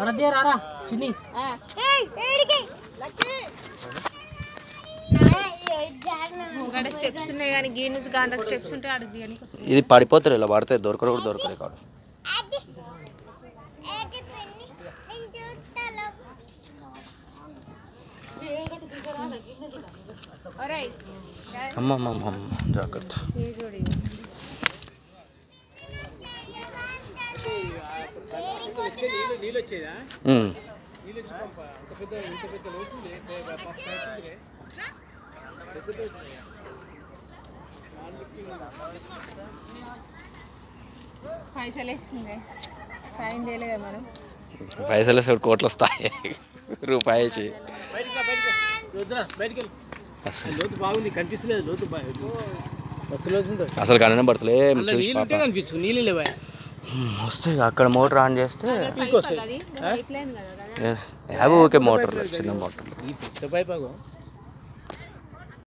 అరదే రారా చిన్ని గడ స్టెప్స్ ఉన్నాయి కానీ గీ నుంచి గంట స్టెప్స్ ఉంటే అడిగి దిగని ఇది పడిపోతారు ఇలా పడితే దొరకరు కూడా దొరకరు కాదు అమ్మ అమ్మ అమ్మ అమ్మ జాగ్రత్త పైసలు వేస్తుంది ఫైన్ చేయలే కదా మనం పైసలు వేసాడు కోట్లు వస్తాయి. రూపాయి బాగుంది కనిపిస్తలేదు లోతు అసలు పాప. కనిపించు నీళ్ళు లేవా? వస్తాయి అక్కడ మోటార్ ఆన్ చేస్తే ఊకే మోటార్లు చిన్న మోటార్లు. ఈ పెద్ద పైప్ ఆగో